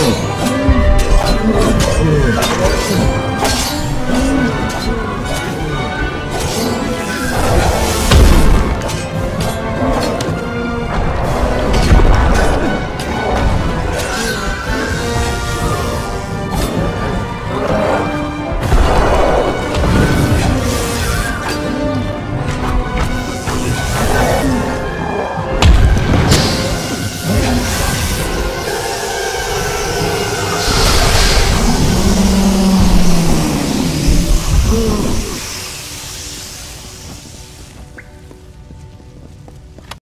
Oh.